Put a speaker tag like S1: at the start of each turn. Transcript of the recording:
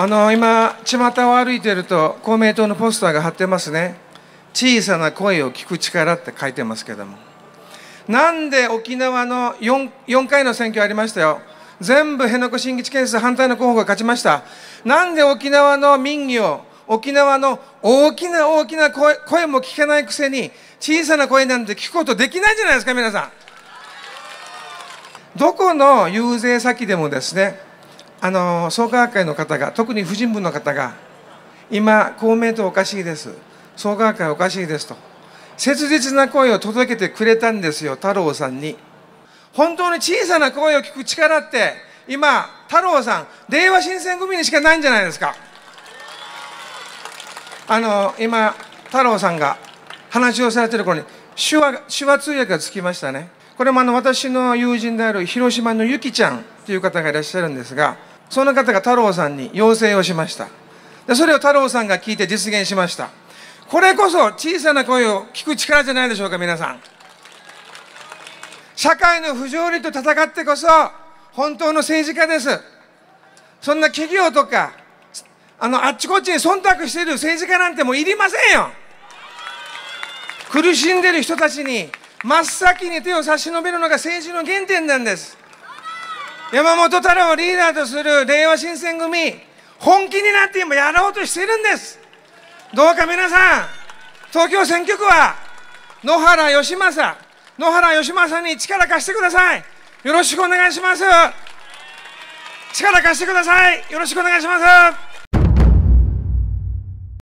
S1: あの今、巷を歩いてると、公明党のポスターが貼ってますね。小さな声を聞く力って書いてますけども。なんで沖縄の 4, 4回の選挙ありましたよ。全部辺野古新基地建設反対の候補が勝ちました。なんで沖縄の民意を、沖縄の大きな大きな声声も聞けないくせに、小さな声なんて聞くことできないじゃないですか、皆さん。どこの遊説先でもですね、あの創価学会の方が、特に婦人部の方が、今、公明党おかしいです、創価学会おかしいですと、切実な声を届けてくれたんですよ、太郎さんに。本当に小さな声を聞く力って、今、太郎さん、令和新選組にしかないんじゃないですか。あの今、太郎さんが話をされてる頃に手話、手話通訳がつきましたね。これもあの私の友人である広島のゆきちゃんという方がいらっしゃるんですが、その方が太郎さんに要請をしました。でそれを太郎さんが聞いて実現しました。これこそ小さな声を聞く力じゃないでしょうか、皆さん。社会の不条理と戦ってこそ、本当の政治家です。そんな企業とか、あの、あっちこっちに忖度している政治家なんてもういりませんよ。苦しんでる人たちに真っ先に手を差し伸べるのが政治の原点なんです山本太郎をリーダーとする令和新選組本気になって今やろうとしているんです。どうか皆さん東京選挙区は野原義政野原義政に力貸してください。よろしくお願いします。力貸してください。よろしくお願いします。